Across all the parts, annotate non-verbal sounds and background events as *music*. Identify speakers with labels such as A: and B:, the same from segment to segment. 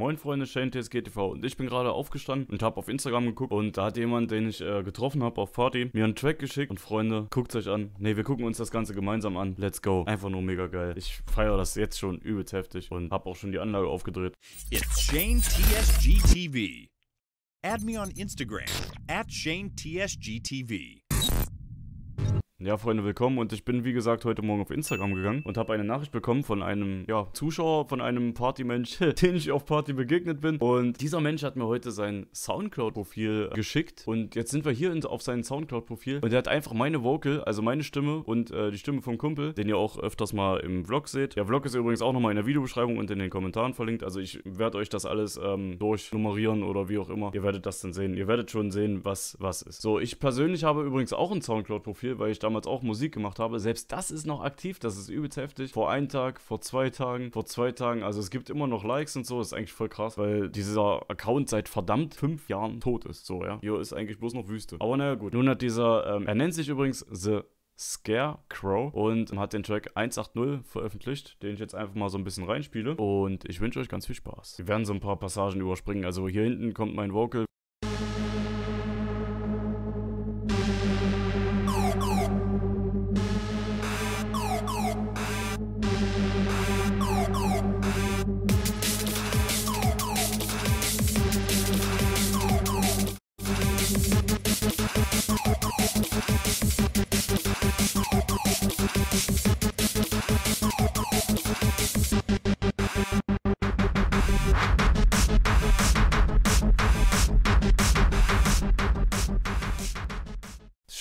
A: Moin Freunde, Shane TSGTV und ich bin gerade aufgestanden und habe auf Instagram geguckt und da hat jemand, den ich äh, getroffen habe auf Party, mir einen Track geschickt und Freunde, guckt euch an. Ne, wir gucken uns das Ganze gemeinsam an. Let's go. Einfach nur mega geil. Ich feiere das jetzt schon übelst heftig und habe auch schon die Anlage aufgedreht.
B: It's Shane TSG TV. Add me on Instagram at Shane TSG TV.
A: Ja, Freunde, willkommen. Und ich bin, wie gesagt, heute Morgen auf Instagram gegangen und habe eine Nachricht bekommen von einem ja, Zuschauer, von einem Partymensch, *laughs* den ich auf Party begegnet bin. Und dieser Mensch hat mir heute sein Soundcloud-Profil geschickt. Und jetzt sind wir hier auf seinem Soundcloud-Profil. Und er hat einfach meine Vocal, also meine Stimme und äh, die Stimme vom Kumpel, den ihr auch öfters mal im Vlog seht. Der Vlog ist übrigens auch nochmal in der Videobeschreibung und in den Kommentaren verlinkt. Also ich werde euch das alles ähm, durchnummerieren oder wie auch immer. Ihr werdet das dann sehen. Ihr werdet schon sehen, was was ist. So, ich persönlich habe übrigens auch ein Soundcloud-Profil, weil ich da damals auch Musik gemacht habe, selbst das ist noch aktiv, das ist übelst heftig. Vor einem Tag, vor zwei Tagen, vor zwei Tagen, also es gibt immer noch Likes und so, das ist eigentlich voll krass, weil dieser Account seit verdammt fünf Jahren tot ist, so, ja. Hier ist eigentlich bloß noch Wüste. Aber naja, gut. Nun hat dieser, ähm, er nennt sich übrigens The Scarecrow und hat den Track 180 veröffentlicht, den ich jetzt einfach mal so ein bisschen reinspiele. Und ich wünsche euch ganz viel Spaß. Wir werden so ein paar Passagen überspringen. Also hier hinten kommt mein Vocal.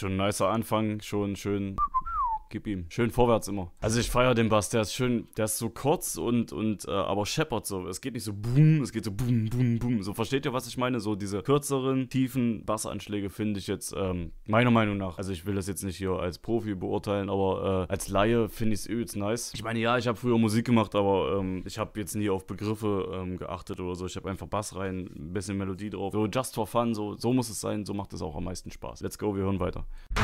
A: Schon ein nicer Anfang, schon schön Gib ihm. Schön vorwärts immer. Also ich feiere den Bass, der ist schön, der ist so kurz und, und äh, aber scheppert so. Es geht nicht so boom, es geht so boom, boom, boom. So versteht ihr, was ich meine? So diese kürzeren, tiefen Bassanschläge finde ich jetzt, ähm, meiner Meinung nach, also ich will das jetzt nicht hier als Profi beurteilen, aber äh, als Laie finde ich es übelst nice. Ich meine, ja, ich habe früher Musik gemacht, aber ähm, ich habe jetzt nie auf Begriffe ähm, geachtet oder so. Ich habe einfach Bass rein, ein bisschen Melodie drauf. So just for fun, so, so muss es sein, so macht es auch am meisten Spaß. Let's go, wir hören weiter.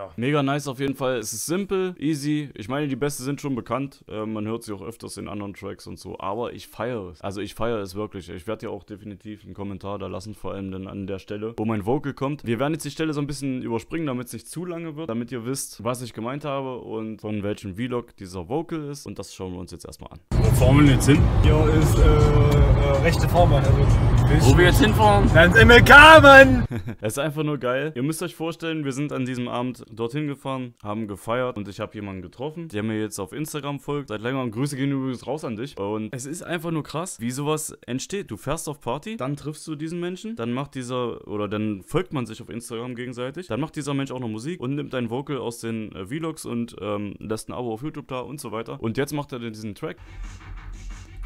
A: Ja, mega nice auf jeden Fall. Es ist simpel, easy. Ich meine, die Beste sind schon bekannt. Äh, man hört sie auch öfters in anderen Tracks und so. Aber ich feiere es. Also ich feiere es wirklich. Ich werde ja auch definitiv einen Kommentar da lassen, vor allem dann an der Stelle, wo mein Vocal kommt. Wir werden jetzt die Stelle so ein bisschen überspringen, damit es nicht zu lange wird, damit ihr wisst, was ich gemeint habe und von welchem Vlog dieser Vocal ist. Und das schauen wir uns jetzt erstmal an.
C: Wo Formeln jetzt hin? Hier ist äh, äh, rechte Vormann. Also
A: Wo wir jetzt hinfahren?
C: Dann sind wir Carmen! *laughs*
A: Es ist einfach nur geil. Ihr müsst euch vorstellen, wir sind an diesem Abend dorthin gefahren, haben gefeiert und ich habe jemanden getroffen, der mir jetzt auf Instagram folgt. Seit längerem Grüße gehen übrigens raus an dich. Und es ist einfach nur krass, wie sowas entsteht. Du fährst auf Party, dann triffst du diesen Menschen, dann macht dieser, oder dann folgt man sich auf Instagram gegenseitig, dann macht dieser Mensch auch noch Musik und nimmt ein Vocal aus den äh, Vlogs und ähm, lässt ein Abo auf YouTube da und so weiter. Und jetzt macht er diesen Track.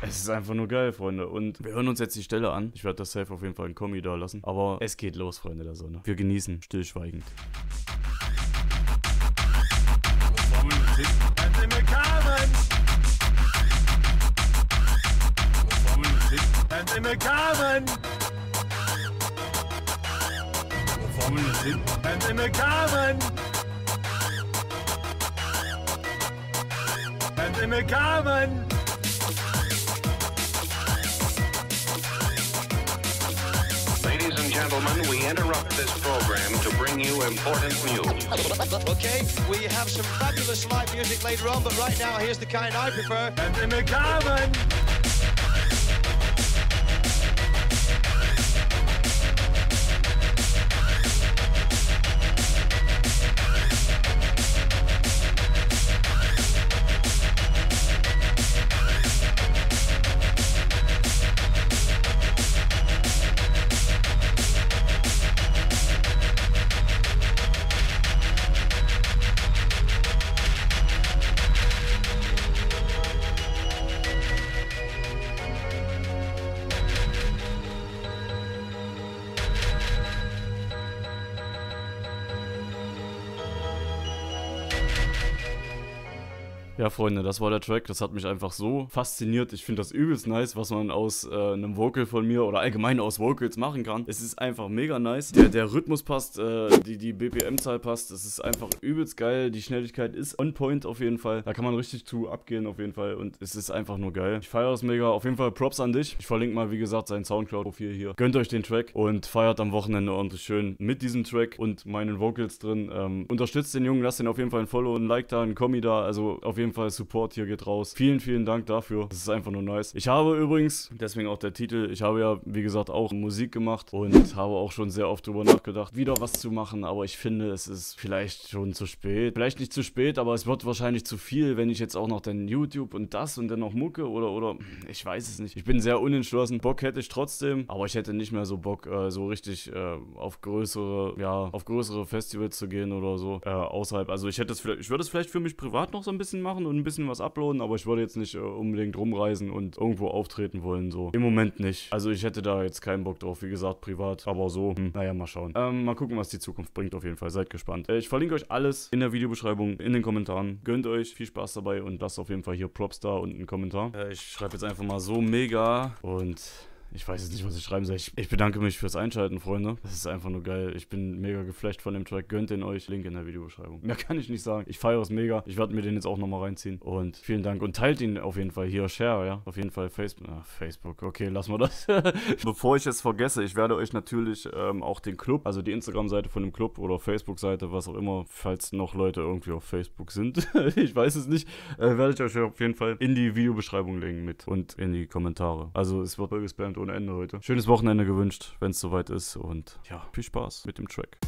A: Es ist einfach nur geil, Freunde. Und wir hören uns jetzt die Stelle an. Ich werde das safe auf jeden Fall in Kommi da lassen. Aber es geht los, Freunde der Sonne. Wir genießen stillschweigend.
C: Dann sind wir Carmen!
D: Gentlemen, we interrupt this program to bring you important news.
E: Okay, we have some fabulous live music later on, but right now, here's the kind I prefer.
C: Dann sind wir Carmen!
A: Ja, Freunde, das war der Track. Das hat mich einfach so fasziniert. Ich finde das übelst nice, was man aus äh, einem Vocal von mir oder allgemein aus Vocals machen kann. Es ist einfach mega nice. Der, der Rhythmus passt, äh, die, die BPM-Zahl passt. Es ist einfach übelst geil. Die Schnelligkeit ist on point auf jeden Fall. Da kann man richtig zu abgehen auf jeden Fall. Und es ist einfach nur geil. Ich feiere es mega. Auf jeden Fall Props an dich. Ich verlinke mal, wie gesagt, sein Soundcloud-Profil hier. Gönnt euch den Track und feiert am Wochenende ordentlich schön mit diesem Track und meinen Vocals drin. Ähm, unterstützt den Jungen, lasst ihn auf jeden Fall ein Follow, ein Like da, ein Kommi da. Also auf jeden Fall Support hier geht raus. Vielen, vielen Dank dafür. Das ist einfach nur nice. Ich habe übrigens, deswegen auch der Titel, ich habe ja, wie gesagt, auch Musik gemacht und habe auch schon sehr oft drüber nachgedacht, wieder was zu machen. Aber ich finde, es ist vielleicht schon zu spät. Vielleicht nicht zu spät, aber es wird wahrscheinlich zu viel, wenn ich jetzt auch noch dann YouTube und das und dann noch Mucke oder, oder, ich weiß es nicht. Ich bin sehr unentschlossen. Bock hätte ich trotzdem, aber ich hätte nicht mehr so Bock, äh, so richtig äh, auf größere, ja, auf größere Festivals zu gehen oder so, äh, außerhalb. Also ich hätte es vielleicht, ich würde es vielleicht für mich privat noch so ein bisschen machen und ein bisschen was uploaden, aber ich würde jetzt nicht äh, unbedingt rumreisen und irgendwo auftreten wollen, so. Im Moment nicht. Also ich hätte da jetzt keinen Bock drauf, wie gesagt, privat, aber so, hm, naja, mal schauen. Ähm, mal gucken, was die Zukunft bringt auf jeden Fall. Seid gespannt. Äh, ich verlinke euch alles in der Videobeschreibung, in den Kommentaren. Gönnt euch, viel Spaß dabei und lasst auf jeden Fall hier Props da und einen Kommentar. Äh, ich schreibe jetzt einfach mal so mega und ich weiß jetzt nicht, was ich schreiben soll. Ich, ich, bedanke mich fürs Einschalten, Freunde. Das ist einfach nur geil. Ich bin mega geflasht von dem Track. Gönnt den euch. Link in der Videobeschreibung. Mehr kann ich nicht sagen. Ich feiere es mega. Ich werde mir den jetzt auch nochmal reinziehen. Und vielen Dank. Und teilt ihn auf jeden Fall hier. Share, ja. Auf jeden Fall Facebook. Ah, Facebook. Okay, lassen wir das. *laughs* Bevor ich es vergesse, ich werde euch natürlich ähm, auch den Club, also die Instagram-Seite von dem Club oder Facebook-Seite, was auch immer, falls noch Leute irgendwie auf Facebook sind, *laughs* ich weiß es nicht, äh, werde ich euch auf jeden Fall in die Videobeschreibung legen mit und in die Kommentare. Also es wird gespammt ohne Ende heute. Schönes Wochenende gewünscht, wenn es soweit ist und ja, viel Spaß mit dem Track.